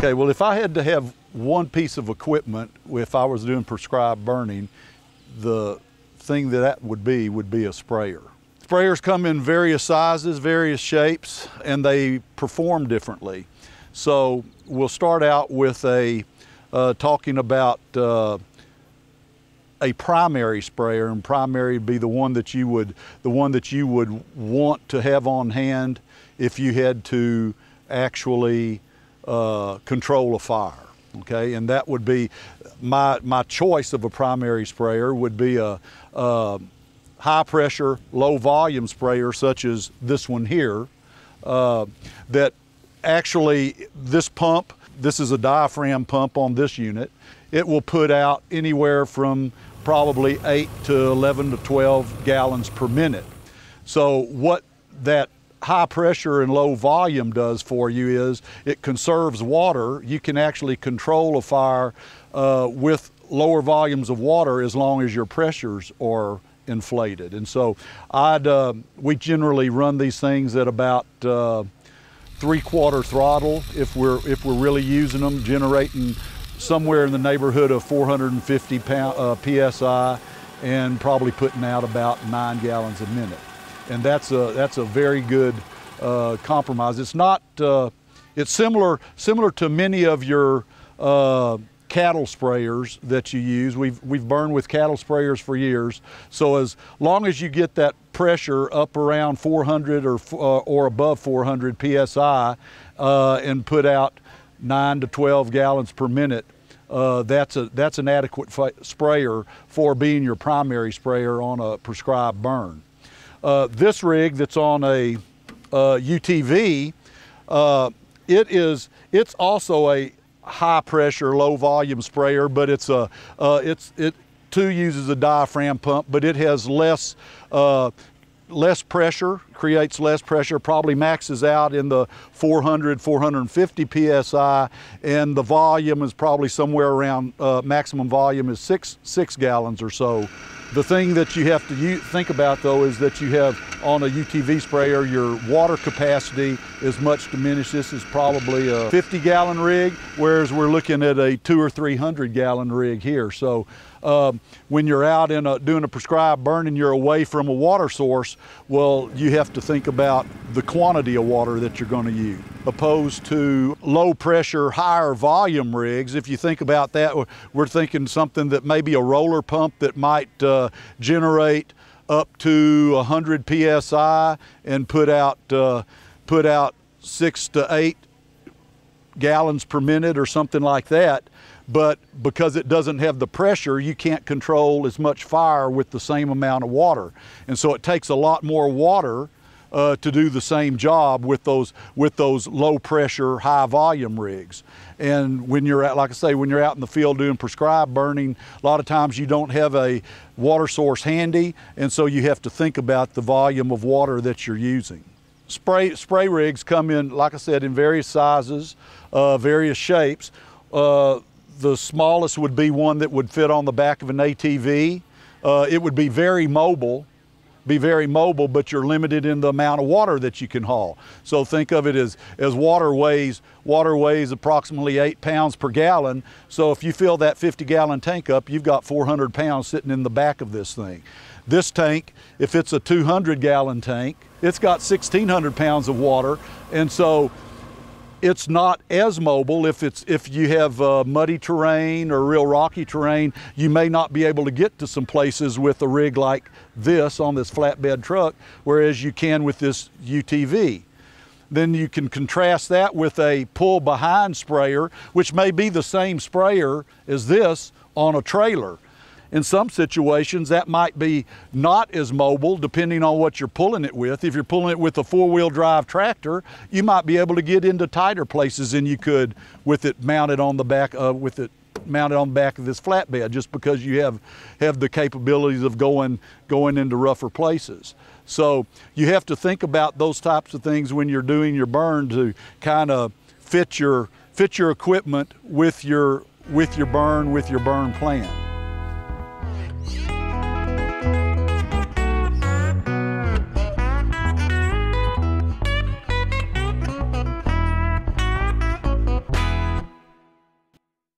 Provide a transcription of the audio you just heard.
Okay, well, if I had to have one piece of equipment, if I was doing prescribed burning, the thing that that would be would be a sprayer. Sprayers come in various sizes, various shapes, and they perform differently. So we'll start out with a uh, talking about uh, a primary sprayer, and primary would be the one that you would the one that you would want to have on hand if you had to actually uh, control a fire. Okay, and that would be my my choice of a primary sprayer would be a, a high pressure, low volume sprayer such as this one here. Uh, that actually this pump, this is a diaphragm pump on this unit. It will put out anywhere from probably 8 to 11 to 12 gallons per minute. So what that high pressure and low volume does for you is it conserves water. You can actually control a fire uh, with lower volumes of water as long as your pressures are inflated. And so I'd, uh, we generally run these things at about uh, three quarter throttle if we're, if we're really using them, generating somewhere in the neighborhood of 450 pound, uh, PSI and probably putting out about nine gallons a minute. And that's a, that's a very good uh, compromise. It's not, uh, it's similar, similar to many of your uh, cattle sprayers that you use. We've, we've burned with cattle sprayers for years. So as long as you get that pressure up around 400 or, uh, or above 400 PSI uh, and put out nine to 12 gallons per minute, uh, that's, a, that's an adequate sprayer for being your primary sprayer on a prescribed burn. Uh, this rig that's on a uh, UTV, uh, it is, it's also a high pressure, low volume sprayer, but it's a, uh, it's, it too uses a diaphragm pump, but it has less uh, less pressure, creates less pressure, probably maxes out in the 400, 450 PSI, and the volume is probably somewhere around, maximum volume is six, six gallons or so. The thing that you have to think about though is that you have on a UTV sprayer, your water capacity is much diminished. This is probably a 50 gallon rig, whereas we're looking at a two or 300 gallon rig here. So um, when you're out in a, doing a prescribed burn and you're away from a water source, well, you have to think about the quantity of water that you're going to use. Opposed to low pressure, higher volume rigs, if you think about that, we're thinking something that maybe a roller pump that might uh, generate up to 100 psi and put out uh, put out six to eight gallons per minute or something like that but because it doesn't have the pressure, you can't control as much fire with the same amount of water. And so it takes a lot more water uh, to do the same job with those with those low pressure, high volume rigs. And when you're at, like I say, when you're out in the field doing prescribed burning, a lot of times you don't have a water source handy, and so you have to think about the volume of water that you're using. Spray spray rigs come in, like I said, in various sizes, uh, various shapes. Uh, the smallest would be one that would fit on the back of an ATV. Uh, it would be very mobile, be very mobile, but you're limited in the amount of water that you can haul. So think of it as, as water weighs, water weighs approximately eight pounds per gallon. So if you fill that 50 gallon tank up, you've got 400 pounds sitting in the back of this thing. This tank, if it's a 200 gallon tank, it's got 1,600 pounds of water. And so it's not as mobile. If it's if you have uh, muddy terrain or real rocky terrain you may not be able to get to some places with a rig like this on this flatbed truck whereas you can with this UTV then you can contrast that with a pull behind sprayer which may be the same sprayer as this on a trailer in some situations, that might be not as mobile depending on what you're pulling it with. If you're pulling it with a four-wheel drive tractor, you might be able to get into tighter places than you could with it mounted on the back, uh, with it mounted on the back of this flatbed just because you have, have the capabilities of going, going into rougher places. So you have to think about those types of things when you're doing your burn to kind of fit your, fit your equipment with your, with your burn, with your burn plan.